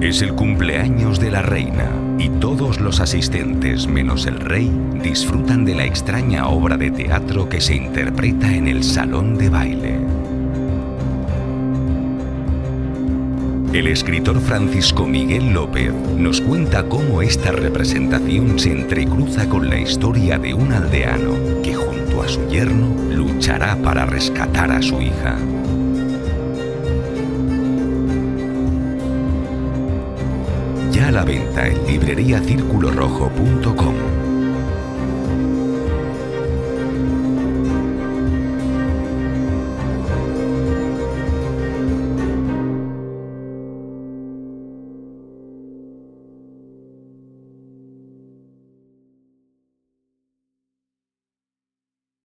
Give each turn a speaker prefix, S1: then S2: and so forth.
S1: Es el cumpleaños de la reina y todos los asistentes menos el rey disfrutan de la extraña obra de teatro que se interpreta en el salón de baile. El escritor Francisco Miguel López nos cuenta cómo esta representación se entrecruza con la historia de un aldeano que junto a su yerno luchará para rescatar a su hija. Ya a la venta en libreriacirculorrojo.com.